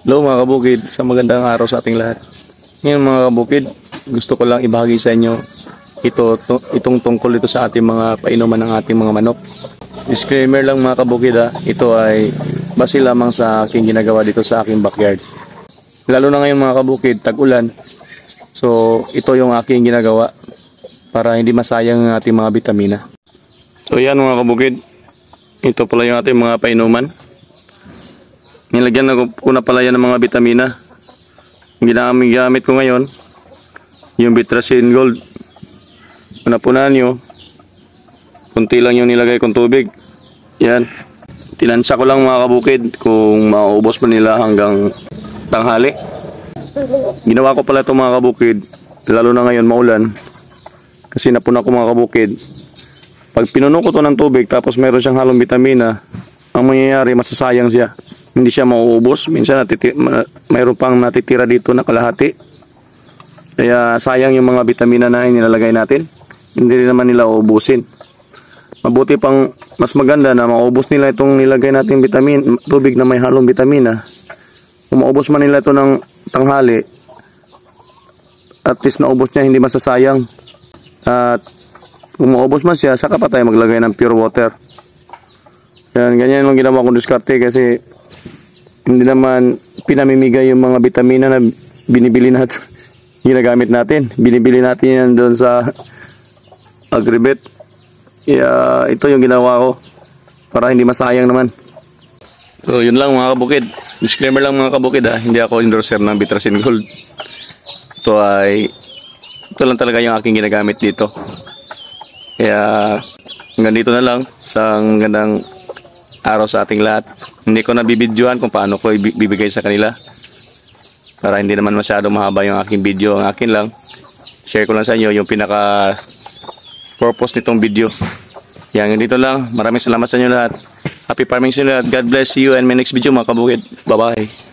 Hello mga kabukid, sa magandang araw sa ating lahat. Ngayon mga kabukid, gusto ko lang ibahagi sa inyo ito, to, itong tungkol ito sa ating mga painuman ng ating mga manok. Disclaimer lang mga kabukid ha, ito ay base lamang sa aking ginagawa dito sa aking backyard. Lalo na ngayon mga kabukid, tag-ulan. So ito yung aking ginagawa para hindi masayang ang ating mga bitamina. So yan mga kabukid, ito pala yung ating mga painuman. Nilagyan na ko- na pala yan ng mga bitamina. Ang ginamit gamit ko ngayon, yung Bitracin Gold. Napunan nyo, kunti lang yung nilagay kong tubig. Yan. Tinansya ko lang mga kabukid kung mauubos pa nila hanggang tanghali. Ginawa ko pala ito mga kabukid, lalo na ngayon maulan. Kasi napuna ko mga kabukid. Pag pinuno ko to ng tubig tapos meron siyang halong bitamina, ang mangyayari masasayang siya. Hindi siya mauubos. Minsan natiti- ma- mayroon pang natitira dito na kalahati. Kaya sayang yung mga bitamina na inilalagay natin. Hindi rin naman nila uubusin. Mabuti pang mas maganda na maubos nila itong nilagay natin vitamin, tubig na may halong bitamina. Kung maubos man nila ito ng tanghali, at least naubos niya, hindi masasayang. At kung maubos man siya, saka pa tayo maglagay ng pure water. Yan, ganyan yung ginawa kong diskarte kasi hindi naman pinamimigay yung mga bitamina na binibili natin, ginagamit natin. Binibili natin yan doon sa Agribet. Kaya ito yung ginawa ko para hindi masayang naman. So yun lang mga kabukid. Disclaimer lang mga kabukid ha. Hindi ako endorser ng Bitracin Gold. Ito ay ito lang talaga yung aking ginagamit dito. Kaya hanggang dito na lang sa gandang araw sa ating lahat. Hindi ko nabibidyoan kung paano ko ibi- bibigay sa kanila. Para hindi naman masyado mahaba yung aking video. Ang akin lang, share ko lang sa inyo yung pinaka purpose nitong video. Yan, dito lang. Maraming salamat sa inyo lahat. Happy farming sa inyo lahat. God bless you and my next video mga kabukid. Bye-bye.